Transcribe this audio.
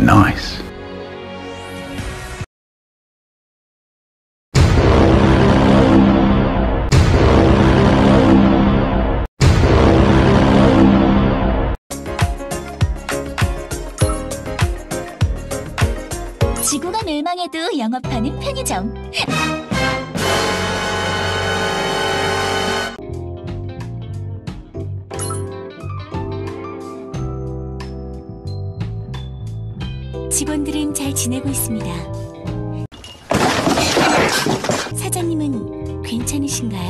Nice. 지구가 멸망해도 영업하는 편의점. 직원들은 잘 지내고 있습니다. 사장님은 괜찮으신가요?